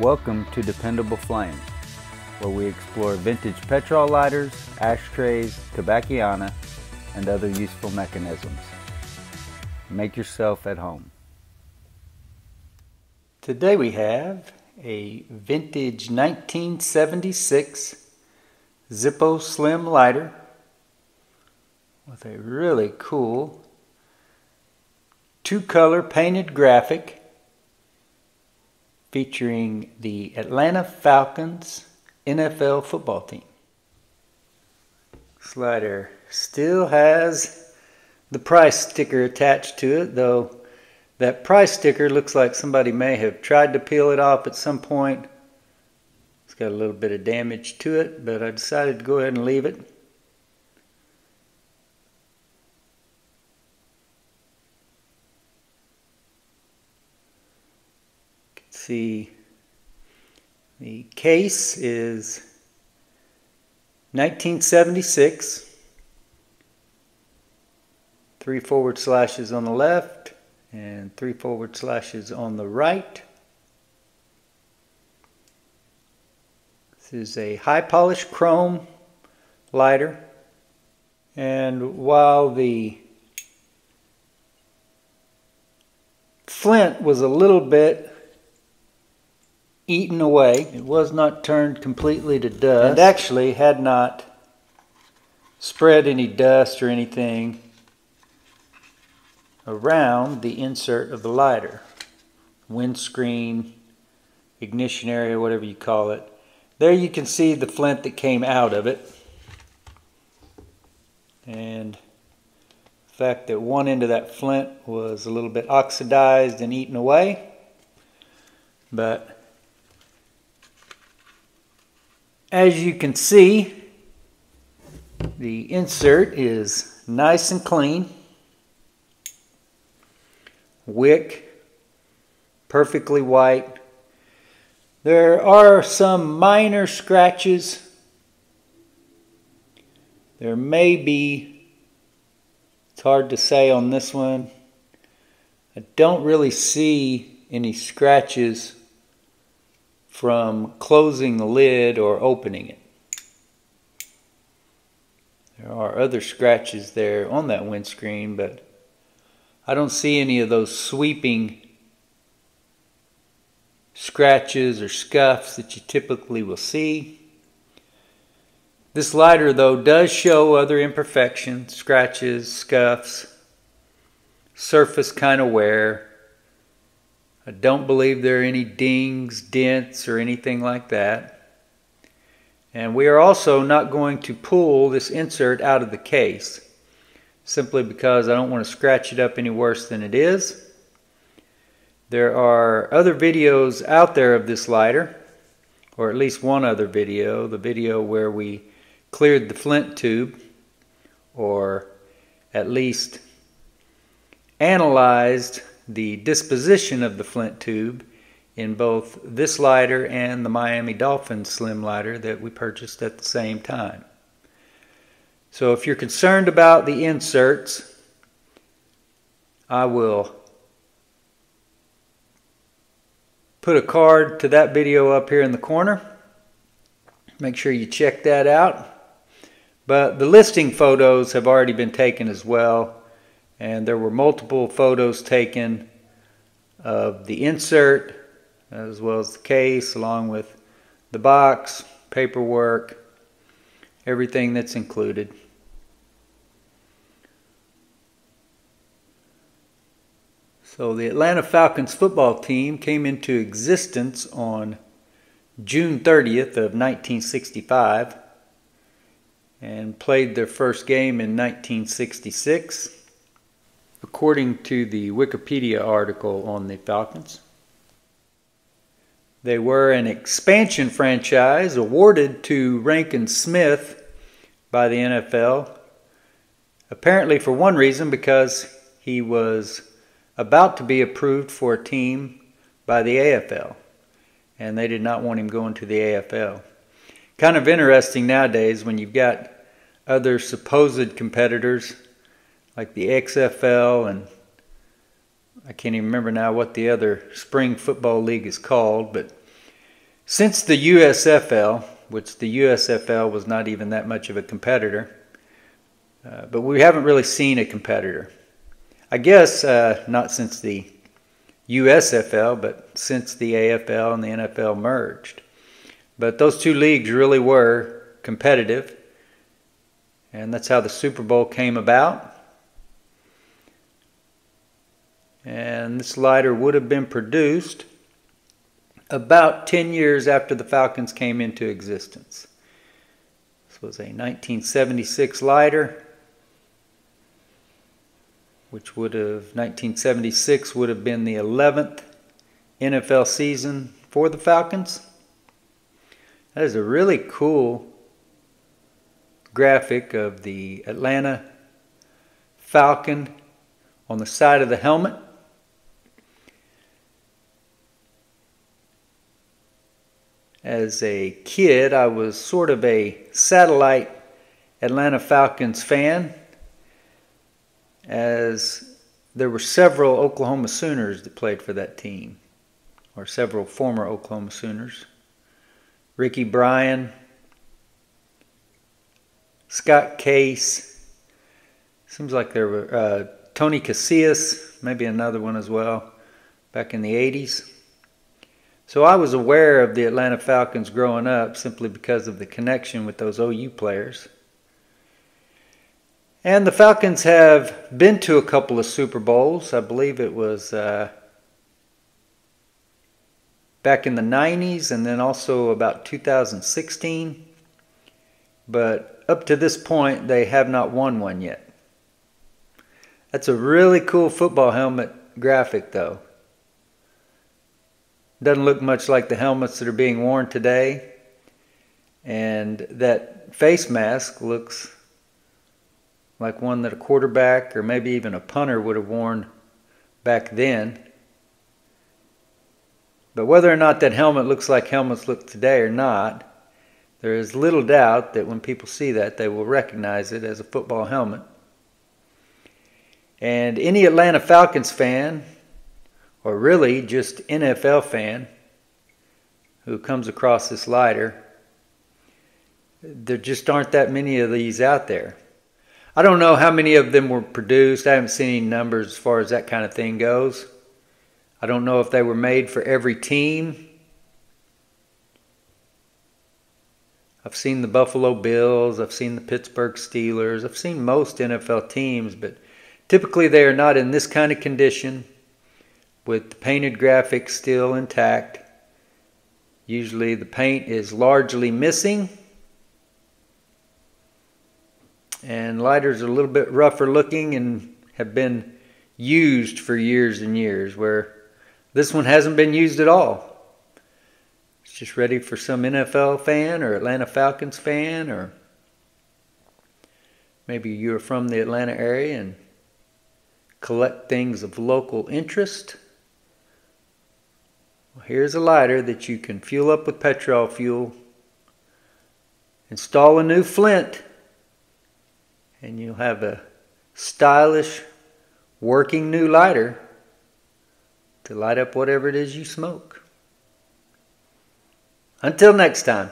Welcome to Dependable Flame, where we explore vintage petrol lighters, ashtrays, tobacconiana, and other useful mechanisms. Make yourself at home. Today we have a vintage 1976 Zippo Slim lighter with a really cool two color painted graphic featuring the Atlanta Falcons NFL football team. Slider still has the price sticker attached to it, though that price sticker looks like somebody may have tried to peel it off at some point. It's got a little bit of damage to it, but I decided to go ahead and leave it. See the case is 1976 three forward slashes on the left and three forward slashes on the right. This is a high polished chrome lighter. And while the flint was a little bit eaten away. It was not turned completely to dust. And actually had not spread any dust or anything around the insert of the lighter. Windscreen, ignition area, whatever you call it. There you can see the flint that came out of it. And the fact that one end of that flint was a little bit oxidized and eaten away. But As you can see, the insert is nice and clean. Wick, perfectly white. There are some minor scratches. There may be, it's hard to say on this one. I don't really see any scratches from closing the lid or opening it. There are other scratches there on that windscreen, but I don't see any of those sweeping scratches or scuffs that you typically will see. This lighter, though, does show other imperfections, scratches, scuffs, surface kind of wear. I don't believe there are any dings, dents, or anything like that. And we are also not going to pull this insert out of the case simply because I don't want to scratch it up any worse than it is. There are other videos out there of this lighter, or at least one other video, the video where we cleared the flint tube, or at least analyzed the disposition of the flint tube in both this lighter and the Miami Dolphin Slim lighter that we purchased at the same time. So if you're concerned about the inserts, I will put a card to that video up here in the corner. Make sure you check that out. But the listing photos have already been taken as well and there were multiple photos taken of the insert as well as the case along with the box, paperwork, everything that's included. So the Atlanta Falcons football team came into existence on June 30th of 1965 and played their first game in 1966 according to the Wikipedia article on the Falcons. They were an expansion franchise awarded to Rankin Smith by the NFL, apparently for one reason because he was about to be approved for a team by the AFL, and they did not want him going to the AFL. Kind of interesting nowadays when you've got other supposed competitors like the XFL and I can't even remember now what the other spring football league is called, but Since the USFL, which the USFL was not even that much of a competitor, uh, but we haven't really seen a competitor. I guess uh, not since the USFL, but since the AFL and the NFL merged. But those two leagues really were competitive, and that's how the Super Bowl came about. And this lighter would have been produced about 10 years after the Falcons came into existence. This was a 1976 lighter, which would have, 1976 would have been the 11th NFL season for the Falcons. That is a really cool graphic of the Atlanta Falcon on the side of the helmet. As a kid, I was sort of a satellite Atlanta Falcons fan, as there were several Oklahoma Sooners that played for that team, or several former Oklahoma Sooners. Ricky Bryan, Scott Case, seems like there were uh, Tony Casillas, maybe another one as well, back in the 80s. So I was aware of the Atlanta Falcons growing up simply because of the connection with those OU players. And the Falcons have been to a couple of Super Bowls. I believe it was uh, back in the 90s and then also about 2016. But up to this point, they have not won one yet. That's a really cool football helmet graphic, though. Doesn't look much like the helmets that are being worn today. And that face mask looks like one that a quarterback or maybe even a punter would have worn back then. But whether or not that helmet looks like helmets look today or not, there is little doubt that when people see that, they will recognize it as a football helmet. And any Atlanta Falcons fan or really just NFL fan who comes across this lighter, there just aren't that many of these out there. I don't know how many of them were produced. I haven't seen any numbers as far as that kind of thing goes. I don't know if they were made for every team. I've seen the Buffalo Bills, I've seen the Pittsburgh Steelers, I've seen most NFL teams, but typically they are not in this kind of condition with the painted graphics still intact. Usually the paint is largely missing. And lighters are a little bit rougher looking and have been used for years and years where this one hasn't been used at all. It's just ready for some NFL fan or Atlanta Falcons fan or maybe you're from the Atlanta area and collect things of local interest. Well, here's a lighter that you can fuel up with petrol fuel. Install a new flint and you'll have a stylish working new lighter to light up whatever it is you smoke. Until next time.